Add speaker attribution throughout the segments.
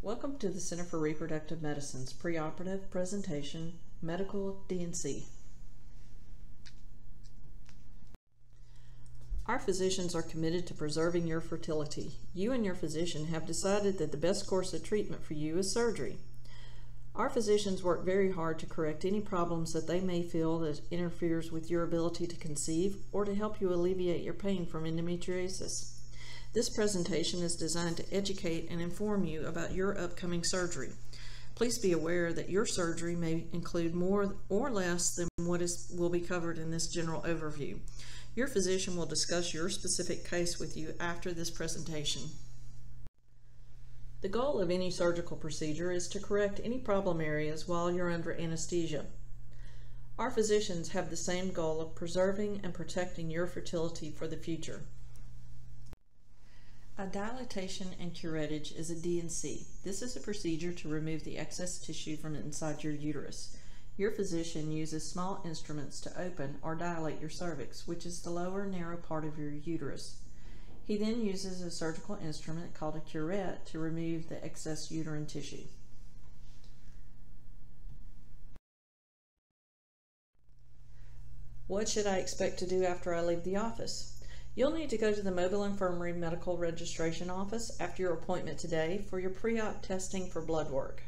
Speaker 1: Welcome to the Center for Reproductive Medicine's preoperative presentation, Medical D&C. Our physicians are committed to preserving your fertility. You and your physician have decided that the best course of treatment for you is surgery. Our physicians work very hard to correct any problems that they may feel that interferes with your ability to conceive or to help you alleviate your pain from endometriosis. This presentation is designed to educate and inform you about your upcoming surgery. Please be aware that your surgery may include more or less than what is, will be covered in this general overview. Your physician will discuss your specific case with you after this presentation. The goal of any surgical procedure is to correct any problem areas while you're under anesthesia. Our physicians have the same goal of preserving and protecting your fertility for the future. A dilatation and curettage is a D&C. This is a procedure to remove the excess tissue from inside your uterus. Your physician uses small instruments to open or dilate your cervix, which is the lower narrow part of your uterus. He then uses a surgical instrument called a curette to remove the excess uterine tissue. What should I expect to do after I leave the office? You'll need to go to the Mobile Infirmary Medical Registration Office after your appointment today for your pre-op testing for blood work.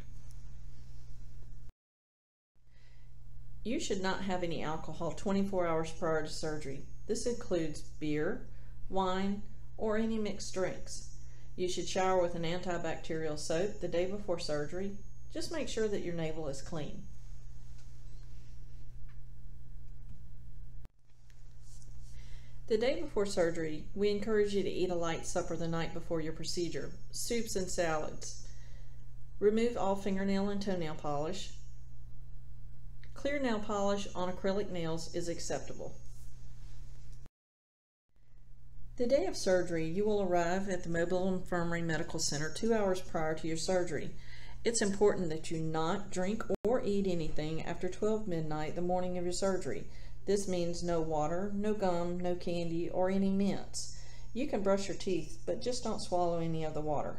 Speaker 1: You should not have any alcohol 24 hours prior to surgery. This includes beer, wine, or any mixed drinks. You should shower with an antibacterial soap the day before surgery. Just make sure that your navel is clean. The day before surgery, we encourage you to eat a light supper the night before your procedure, soups and salads. Remove all fingernail and toenail polish. Clear nail polish on acrylic nails is acceptable. The day of surgery, you will arrive at the Mobile Infirmary Medical Center two hours prior to your surgery. It's important that you not drink or eat anything after 12 midnight the morning of your surgery. This means no water, no gum, no candy, or any mints. You can brush your teeth, but just don't swallow any of the water.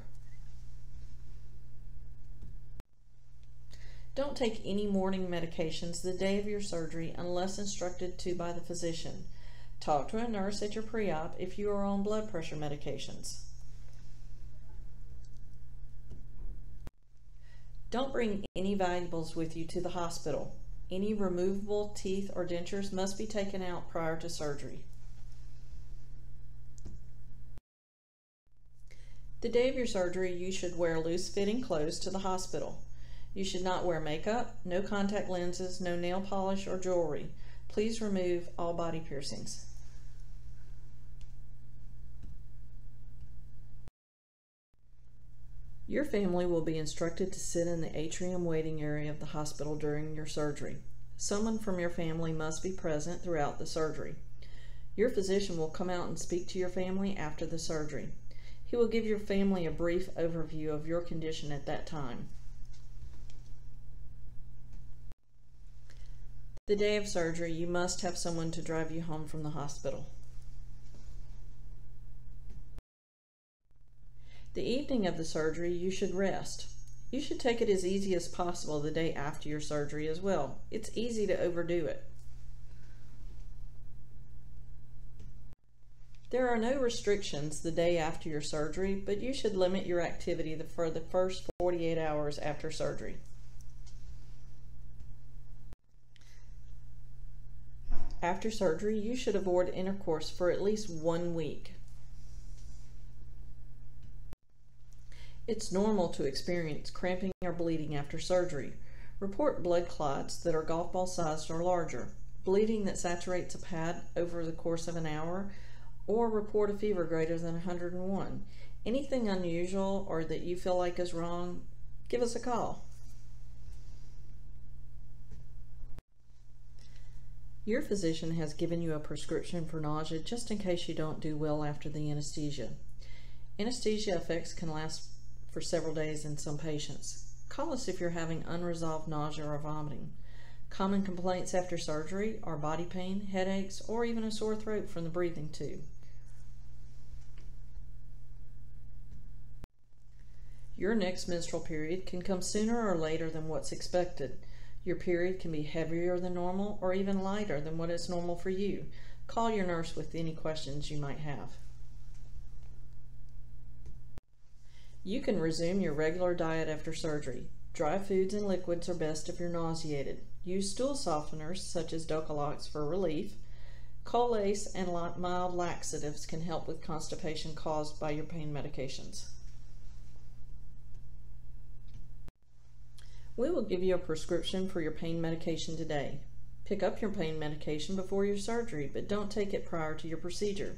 Speaker 1: Don't take any morning medications the day of your surgery unless instructed to by the physician. Talk to a nurse at your pre-op if you are on blood pressure medications. Don't bring any valuables with you to the hospital. Any removable teeth or dentures must be taken out prior to surgery. The day of your surgery, you should wear loose fitting clothes to the hospital. You should not wear makeup, no contact lenses, no nail polish or jewelry. Please remove all body piercings. Your family will be instructed to sit in the atrium waiting area of the hospital during your surgery. Someone from your family must be present throughout the surgery. Your physician will come out and speak to your family after the surgery. He will give your family a brief overview of your condition at that time. The day of surgery, you must have someone to drive you home from the hospital. The evening of the surgery, you should rest. You should take it as easy as possible the day after your surgery as well. It's easy to overdo it. There are no restrictions the day after your surgery, but you should limit your activity for the first 48 hours after surgery. After surgery, you should avoid intercourse for at least one week. It's normal to experience cramping or bleeding after surgery. Report blood clots that are golf ball sized or larger, bleeding that saturates a pad over the course of an hour, or report a fever greater than 101. Anything unusual or that you feel like is wrong, give us a call. Your physician has given you a prescription for nausea just in case you don't do well after the anesthesia. Anesthesia effects can last for several days in some patients. Call us if you're having unresolved nausea or vomiting. Common complaints after surgery are body pain, headaches, or even a sore throat from the breathing tube. Your next menstrual period can come sooner or later than what's expected. Your period can be heavier than normal or even lighter than what is normal for you. Call your nurse with any questions you might have. You can resume your regular diet after surgery. Dry foods and liquids are best if you're nauseated. Use stool softeners such as Dulcolax for relief. Colace and mild laxatives can help with constipation caused by your pain medications. We will give you a prescription for your pain medication today. Pick up your pain medication before your surgery, but don't take it prior to your procedure.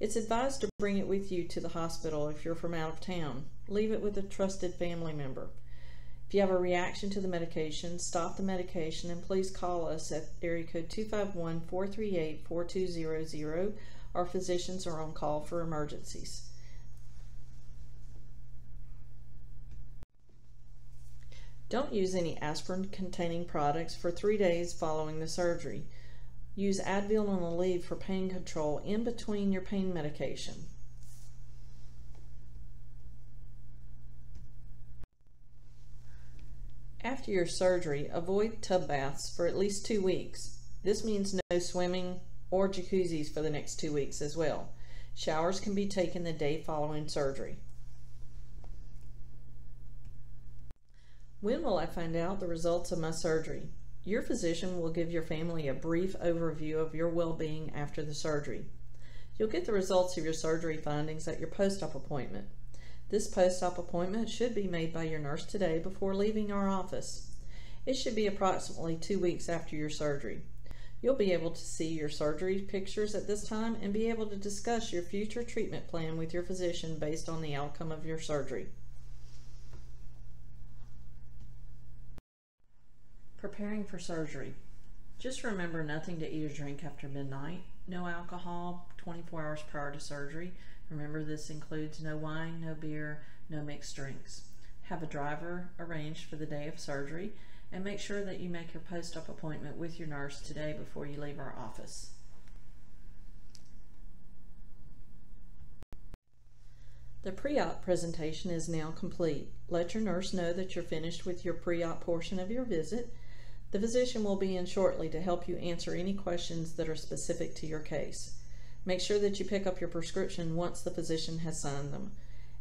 Speaker 1: It's advised to bring it with you to the hospital if you're from out of town. Leave it with a trusted family member. If you have a reaction to the medication, stop the medication and please call us at area code 251 438 4200. Our physicians are on call for emergencies. Don't use any aspirin containing products for three days following the surgery. Use Advil and Aleve for pain control in between your pain medication. After your surgery, avoid tub baths for at least two weeks. This means no swimming or jacuzzis for the next two weeks as well. Showers can be taken the day following surgery. When will I find out the results of my surgery? Your physician will give your family a brief overview of your well-being after the surgery. You'll get the results of your surgery findings at your post-op appointment. This post-op appointment should be made by your nurse today before leaving our office. It should be approximately two weeks after your surgery. You'll be able to see your surgery pictures at this time and be able to discuss your future treatment plan with your physician based on the outcome of your surgery. Preparing for surgery. Just remember nothing to eat or drink after midnight. No alcohol 24 hours prior to surgery. Remember this includes no wine, no beer, no mixed drinks. Have a driver arranged for the day of surgery and make sure that you make your post-op appointment with your nurse today before you leave our office. The pre-op presentation is now complete. Let your nurse know that you're finished with your pre-op portion of your visit the physician will be in shortly to help you answer any questions that are specific to your case. Make sure that you pick up your prescription once the physician has signed them.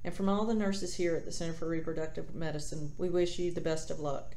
Speaker 1: And from all the nurses here at the Center for Reproductive Medicine, we wish you the best of luck.